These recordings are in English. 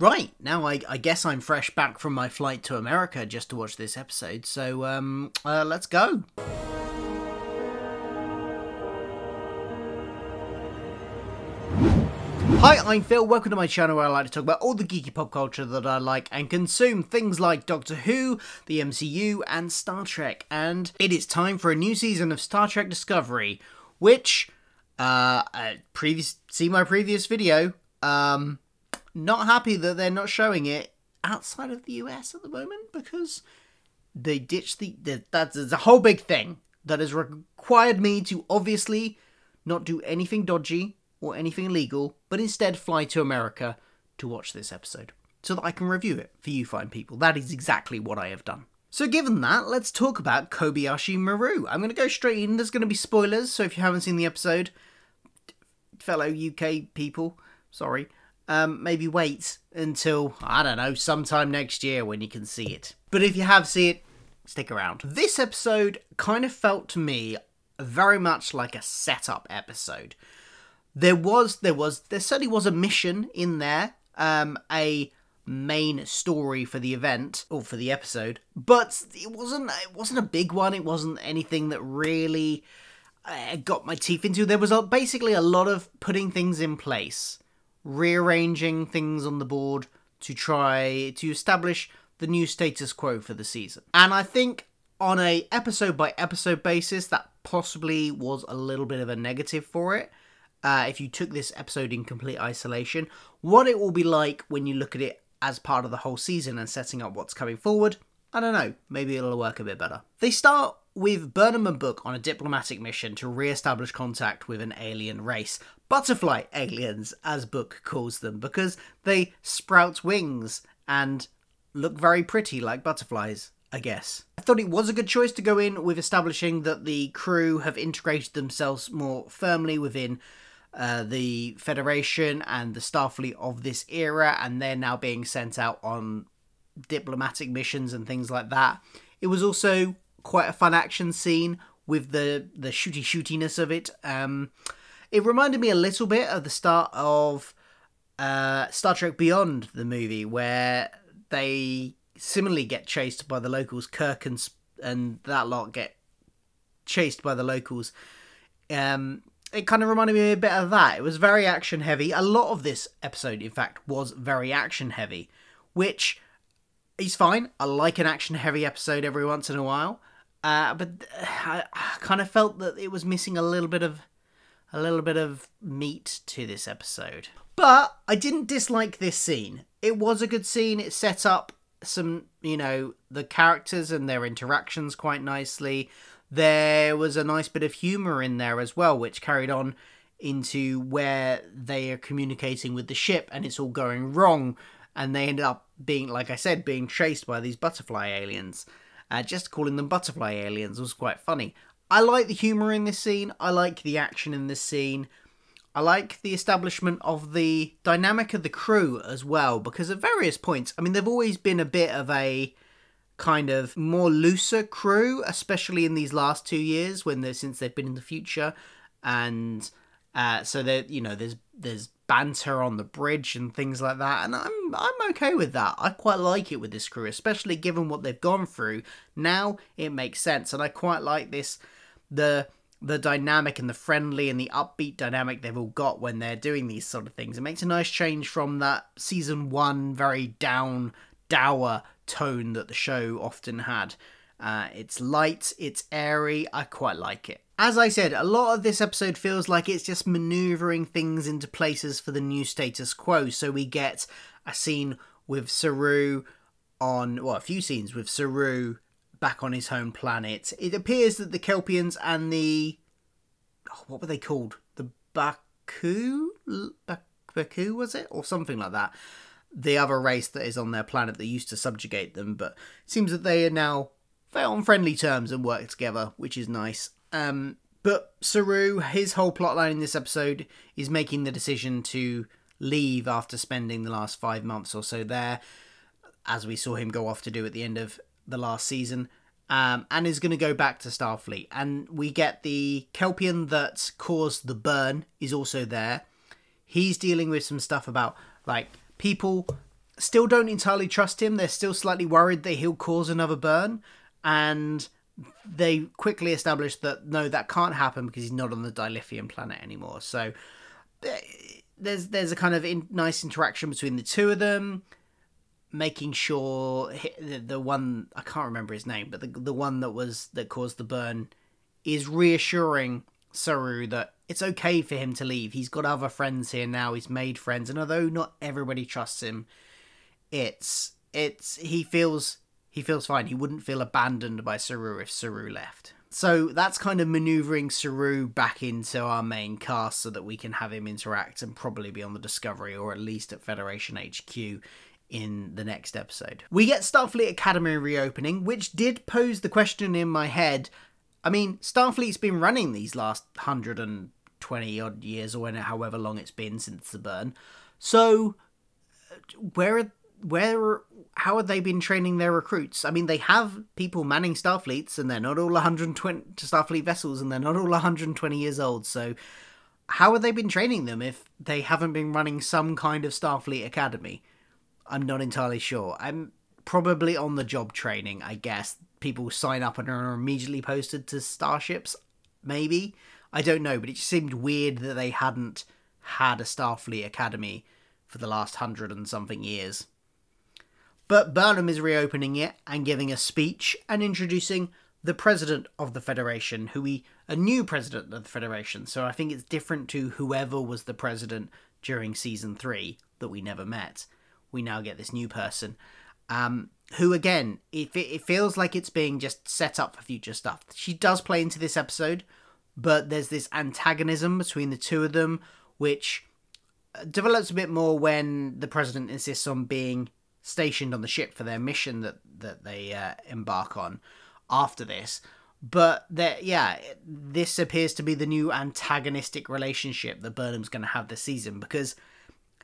Right, now I, I, guess I'm fresh back from my flight to America just to watch this episode, so um, uh, let's go. Hi, I'm Phil. Welcome to my channel where I like to talk about all the geeky pop culture that I like and consume. Things like Doctor Who, the MCU, and Star Trek. And it is time for a new season of Star Trek Discovery, which, uh, previous see my previous video. Um, not happy that they're not showing it outside of the US at the moment because they ditched the, the that's, that's a whole big thing that has required me to obviously not do anything dodgy or anything illegal, but instead fly to America to watch this episode so that I can review it for you fine people. That is exactly what I have done. So given that, let's talk about Kobayashi Maru. I'm going to go straight in. There's going to be spoilers, so if you haven't seen the episode, fellow UK people, sorry, um, maybe wait until, I don't know, sometime next year when you can see it. But if you have seen it, stick around. This episode kind of felt to me very much like a setup episode. There was, there was, there certainly was a mission in there, um, a main story for the event or for the episode, but it wasn't, it wasn't a big one. It wasn't anything that really uh, got my teeth into. There was a, basically a lot of putting things in place rearranging things on the board to try to establish the new status quo for the season. And I think on a episode by episode basis, that possibly was a little bit of a negative for it. Uh, if you took this episode in complete isolation, what it will be like when you look at it as part of the whole season and setting up what's coming forward, I don't know. Maybe it'll work a bit better. They start with Burnham and Book on a diplomatic mission to re establish contact with an alien race. Butterfly aliens, as Book calls them, because they sprout wings and look very pretty like butterflies, I guess. I thought it was a good choice to go in with establishing that the crew have integrated themselves more firmly within uh, the Federation and the Starfleet of this era, and they're now being sent out on diplomatic missions and things like that. It was also quite a fun action scene with the the shooty shootiness of it. Um, it reminded me a little bit of the start of uh, Star Trek Beyond, the movie, where they similarly get chased by the locals. Kirk and and that lot get chased by the locals. Um, it kind of reminded me a bit of that. It was very action heavy. A lot of this episode, in fact, was very action heavy, which is fine. I like an action heavy episode every once in a while. Uh, but uh, I, I kind of felt that it was missing a little bit of a little bit of meat to this episode. But I didn't dislike this scene. It was a good scene. It set up some, you know, the characters and their interactions quite nicely. There was a nice bit of humor in there as well, which carried on into where they are communicating with the ship and it's all going wrong and they end up being like I said being chased by these butterfly aliens. Uh, just calling them butterfly aliens was quite funny. I like the humour in this scene. I like the action in this scene. I like the establishment of the dynamic of the crew as well, because at various points, I mean, they've always been a bit of a kind of more looser crew, especially in these last two years when they since they've been in the future, and uh, so that you know, there's there's banter on the bridge and things like that, and I'm I'm okay with that. I quite like it with this crew, especially given what they've gone through. Now it makes sense, and I quite like this the the dynamic and the friendly and the upbeat dynamic they've all got when they're doing these sort of things. It makes a nice change from that season one very down, dour tone that the show often had. Uh, it's light, it's airy, I quite like it. As I said, a lot of this episode feels like it's just maneuvering things into places for the new status quo. So we get a scene with Saru on, well, a few scenes with Saru back on his home planet. It appears that the Kelpians and the. Oh, what were they called? The Baku? Baku, was it? Or something like that. The other race that is on their planet that used to subjugate them, but seems that they are now they're on friendly terms and work together, which is nice. Um, but Saru, his whole plotline in this episode is making the decision to leave after spending the last five months or so there, as we saw him go off to do at the end of the last season, um, and is going to go back to Starfleet. And we get the Kelpian that caused the burn is also there. He's dealing with some stuff about like people still don't entirely trust him. They're still slightly worried that he'll cause another burn, and they quickly establish that no, that can't happen because he's not on the Dilithium planet anymore. So there's there's a kind of in, nice interaction between the two of them, making sure the, the one I can't remember his name, but the the one that was that caused the burn is reassuring Saru that it's okay for him to leave. He's got other friends here now. He's made friends, and although not everybody trusts him, it's it's he feels he feels fine. He wouldn't feel abandoned by Saru if Saru left. So that's kind of maneuvering Saru back into our main cast so that we can have him interact and probably be on the Discovery or at least at Federation HQ in the next episode. We get Starfleet Academy reopening, which did pose the question in my head. I mean, Starfleet's been running these last 120 odd years or however long it's been since the burn. So, uh, where where how have they been training their recruits? I mean, they have people manning Starfleets, and they're not all 120 Starfleet vessels, and they're not all 120 years old. So, how have they been training them if they haven't been running some kind of Starfleet academy? I'm not entirely sure. I'm probably on the job training, I guess. People sign up and are immediately posted to starships, maybe. I don't know, but it seemed weird that they hadn't had a Starfleet academy for the last hundred and something years. But Burnham is reopening it and giving a speech and introducing the president of the Federation, who we a new president of the Federation. So I think it's different to whoever was the president during season three that we never met. We now get this new person, um, who again, it, it feels like it's being just set up for future stuff. She does play into this episode, but there's this antagonism between the two of them, which uh, develops a bit more when the president insists on being stationed on the ship for their mission that that they uh, embark on after this. But that yeah, this appears to be the new antagonistic relationship that Burnham's going to have this season because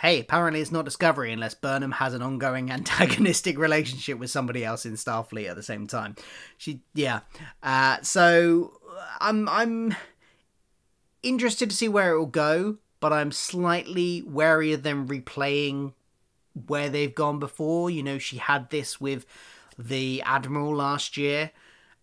hey, apparently it's not Discovery unless Burnham has an ongoing antagonistic relationship with somebody else in Starfleet at the same time. She, yeah. Uh, so I'm I'm interested to see where it will go, but I'm slightly wary of them replaying where they've gone before. You know, she had this with the Admiral last year.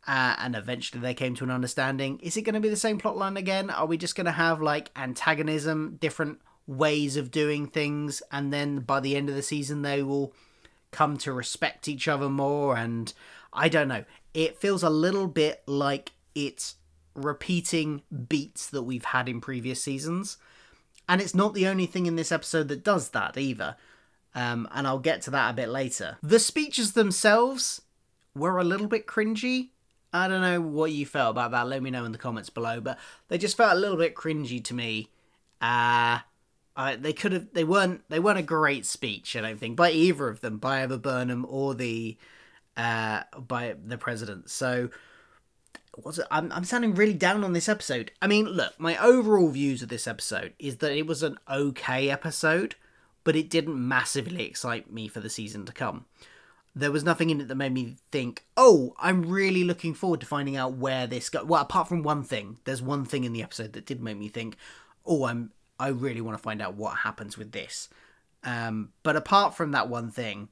Uh, and eventually they came to an understanding. Is it going to be the same plotline again? Are we just going to have like antagonism, different ways of doing things, and then by the end of the season they will come to respect each other more? And I don't know. It feels a little bit like it's repeating beats that we've had in previous seasons. And it's not the only thing in this episode that does that either um, and I'll get to that a bit later. The speeches themselves were a little bit cringy. I don't know what you felt about that. Let me know in the comments below. But they just felt a little bit cringy to me. Uh, I, they could have. They weren't. They weren't a great speech. I don't think by either of them, by either Burnham or the uh, by the president. So was it? I'm, I'm sounding really down on this episode. I mean, look, my overall views of this episode is that it was an okay episode but it didn't massively excite me for the season to come. There was nothing in it that made me think, oh, I'm really looking forward to finding out where this goes. Well, apart from one thing, there's one thing in the episode that did make me think, oh, I'm I really want to find out what happens with this. Um, but apart from that one thing,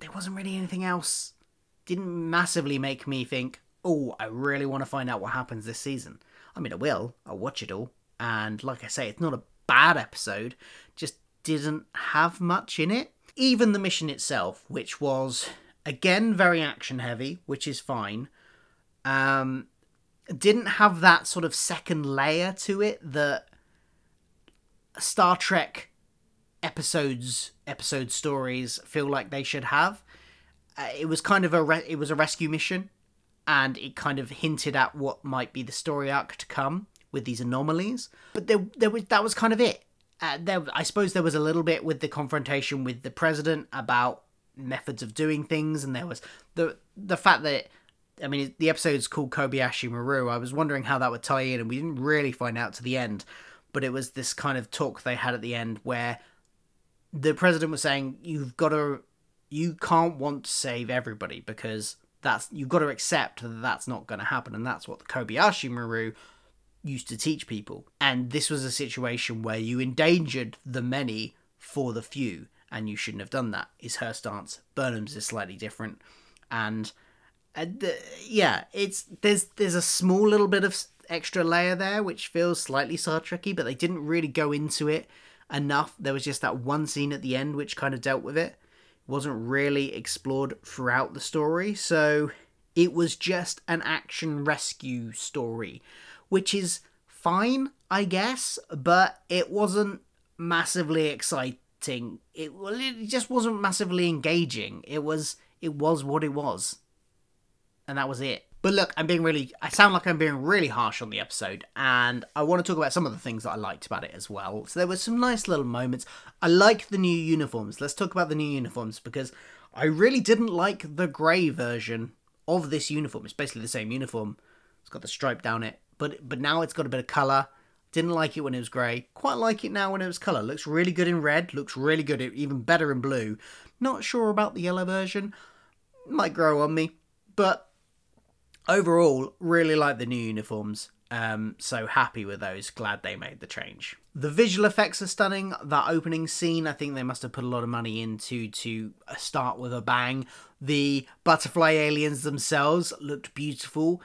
there wasn't really anything else. Didn't massively make me think, oh, I really want to find out what happens this season. I mean, I will. I'll watch it all. And like I say, it's not a bad episode. Just didn't have much in it. Even the mission itself, which was again very action heavy, which is fine, um, didn't have that sort of second layer to it that Star Trek episodes episode stories feel like they should have. Uh, it was kind of a it was a rescue mission, and it kind of hinted at what might be the story arc to come with these anomalies. But there, there was that was kind of it uh, there, I suppose there was a little bit with the confrontation with the president about methods of doing things, and there was the the fact that I mean the episode's called Kobayashi Maru. I was wondering how that would tie in, and we didn't really find out to the end. But it was this kind of talk they had at the end where the president was saying, "You've got to, you can't want to save everybody because that's you've got to accept that that's not going to happen, and that's what the Kobayashi Maru used to teach people. And this was a situation where you endangered the many for the few. and you shouldn't have done that, is her stance. Burnham's is slightly different. And uh, the, yeah, it's there's there's a small little bit of extra layer there which feels slightly Star Trekky, but they didn't really go into it enough. There was just that one scene at the end which kind of dealt with it. It wasn't really explored throughout the story, so it was just an action rescue story, which is fine, I guess, but it wasn't massively exciting. It well, it just wasn't massively engaging. It was it was what it was, and that was it. But look, I'm being really. I sound like I'm being really harsh on the episode, and I want to talk about some of the things that I liked about it as well. So there were some nice little moments. I like the new uniforms. Let's talk about the new uniforms because I really didn't like the grey version of this uniform. It's basically the same uniform. It's got the stripe down it, but but now it's got a bit of color. Didn't like it when it was grey. Quite like it now when it was colour. Looks really good in red. Looks really good, even better in blue. Not sure about the yellow version. Might grow on me. But overall, really like the new uniforms. Um, so happy with those. Glad they made the change. The visual effects are stunning. That opening scene, I think they must have put a lot of money into to start with a bang. The butterfly aliens themselves looked beautiful.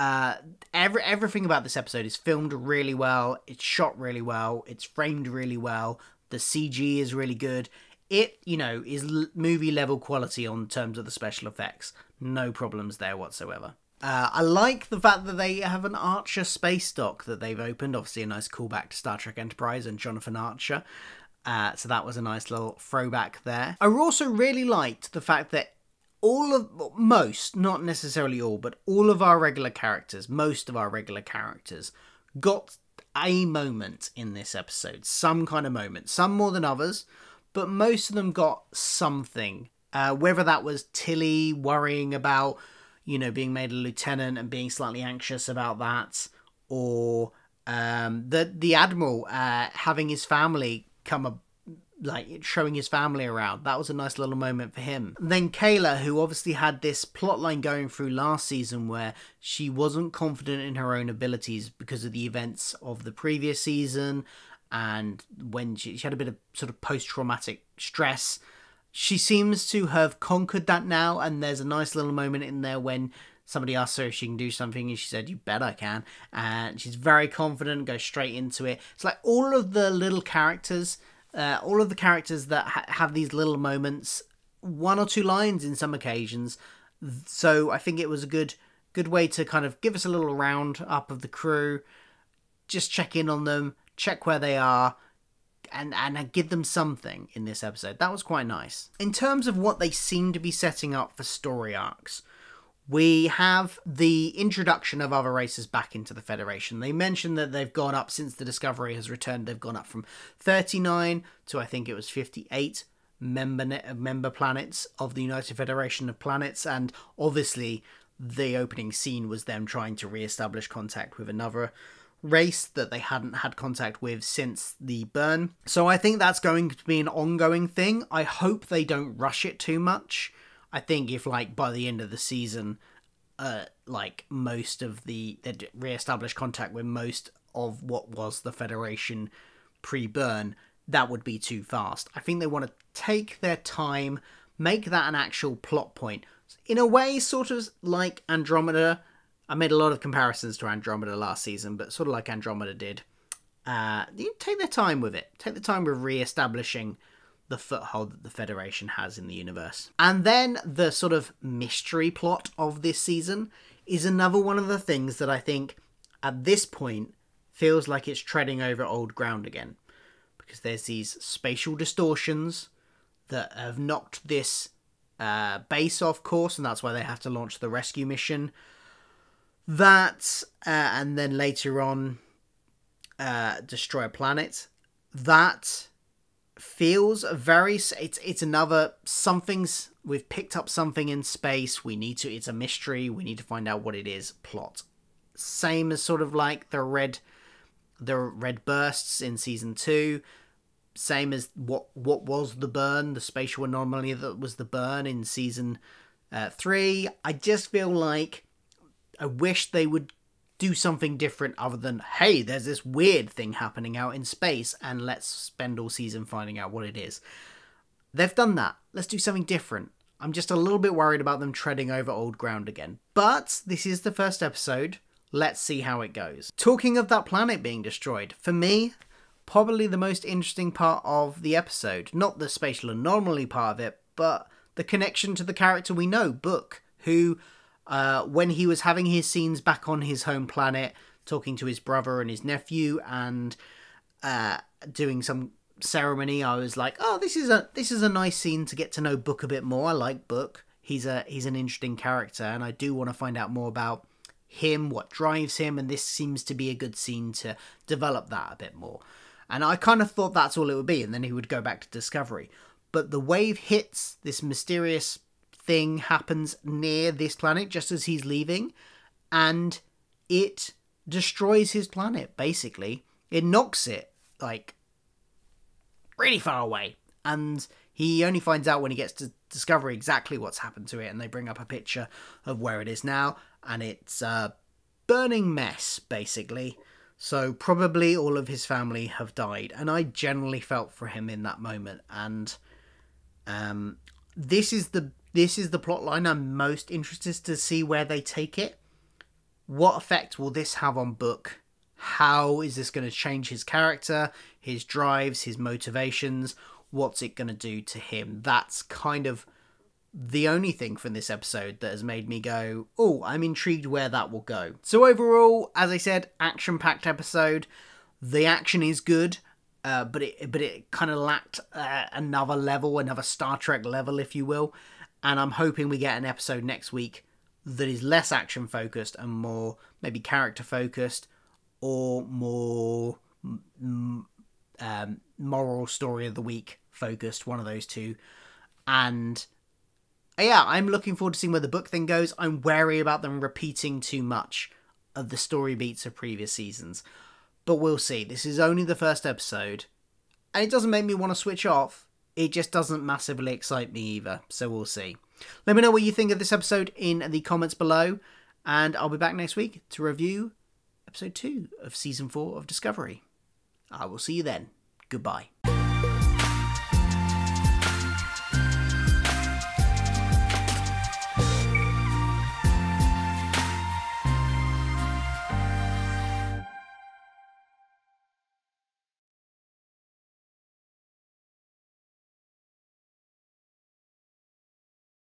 Uh, every everything about this episode is filmed really well. It's shot really well. It's framed really well. The CG is really good. It, you know, is l- movie level quality on terms of the special effects. No problems there whatsoever. Uh, I like the fact that they have an Archer space dock that they've opened. Obviously, a nice callback to Star Trek Enterprise and Jonathan Archer. Uh, so that was a nice little throwback there. I also really liked the fact that all of most, not necessarily all, but all of our regular characters, most of our regular characters, got a moment in this episode, some kind of moment, some more than others, but most of them got something. Uh, whether that was Tilly worrying about, you know, being made a lieutenant and being slightly anxious about that, or um, the the admiral uh, having his family come like showing his family around. That was a nice little moment for him. Then Keyla, who obviously had this plotline going through last season where she wasn't confident in her own abilities because of the events of the previous season and when she, she had a bit of sort of post traumatic stress. She seems to have conquered that now, and there's a nice little moment in there when somebody asked her if she can do something and she said you bet i can and she's very confident goes straight into it it's like all of the little characters uh, all of the characters that ha- have these little moments, one or two lines in some occasions. So I think it was a good good way to kind of give us a little round up of the crew, just check in on them, check where they are, and and give them something in this episode. That was quite nice. In terms of what they seem to be setting up for story arcs, we have the introduction of other races back into the Federation. They mentioned that they've gone up since the Discovery has returned. They've gone up from 39 to I think it was 58 member member planets of the United Federation of Planets, and obviously the opening scene was them trying to re-establish contact with another race that they hadn't had contact with since the burn. So I think that's going to be an ongoing thing. I hope they don't rush it too much I think if like by the end of the season, uh, like most of the they re-established contact with most of what was the Federation pre-burn, that would be too fast. I think they want to take their time, make that an actual plot point. In a way, sort of like Andromeda. I made a lot of comparisons to Andromeda last season, but sort of like Andromeda did. Uh, take their time with it. Take the time with re-establishing the foothold that the Federation has in the universe. And then the sort of mystery plot of this season is another one of the things that I think at this point feels like it's treading over old ground again. Because there's these spatial distortions that have knocked this uh, base off course, and that's why they have to launch the rescue mission. That, uh, and then later on, uh, destroy a planet. That feels very it's it's another something's we've picked up something in space we need to it's a mystery we need to find out what it is plot. Same as sort of like the red the red bursts in season 2 same as what what was the burn the spatial anomaly that was the burn in season uh, 3 i just feel like i wish they would do something different other than hey there's this weird thing happening out in space and let's spend all season finding out what it is They've done that. Let's do something different. I'm just a little bit worried about them treading over old ground again. But this is the first episode. Let's see how it goes. Talking of that planet being destroyed, for me, probably the most interesting part of the episode. Not the spatial anomaly part of it, but the connection to the character we know, Book, who, uh, when he was having his scenes back on his home planet, talking to his brother and his nephew, and uh, doing some ceremony, I was like, oh, this is a this is a nice scene to get to know Book a bit more. I like Book. He's a he's an interesting character, and I do want to find out more about him, what drives him, and this seems to be a good scene to develop that a bit more. And I kind of thought that's all it would be, and then he would go back to Discovery. But the wave hits, this mysterious thing happens near this planet just as he's leaving, and it destroys his planet, basically. It knocks it, like, really far away. And he only finds out when he gets to discover exactly what's happened to it, and they bring up a picture of where it is now, and it's a burning mess, basically. So probably all of his family have died, and I generally felt for him in that moment. And um, this is the this is the plot line I'm most interested to see where they take it. What effect will this have on Book? How is this going to change his character, his drives, his motivations? What's it going to do to him? That's kind of the only thing from this episode that has made me go, oh, I'm intrigued where that will go. So, overall, as I said, action packed episode. The action is good. Uh, but it but it kind of lacked uh, another level, another Star Trek level, if you will. And I'm hoping we get an episode next week that is less action focused and more maybe character focused or more um, moral story of the week focused. One of those two, and yeah, I'm looking forward to seeing where the book thing goes. I'm wary about them repeating too much of the story beats of previous seasons. But we'll see. This is only the first episode. And it doesn't make me want to switch off. It just doesn't massively excite me either. So we'll see. Let me know what you think of this episode in the comments below. And I'll be back next week to review episode 2 of season 4 of Discovery. I will see you then. Goodbye.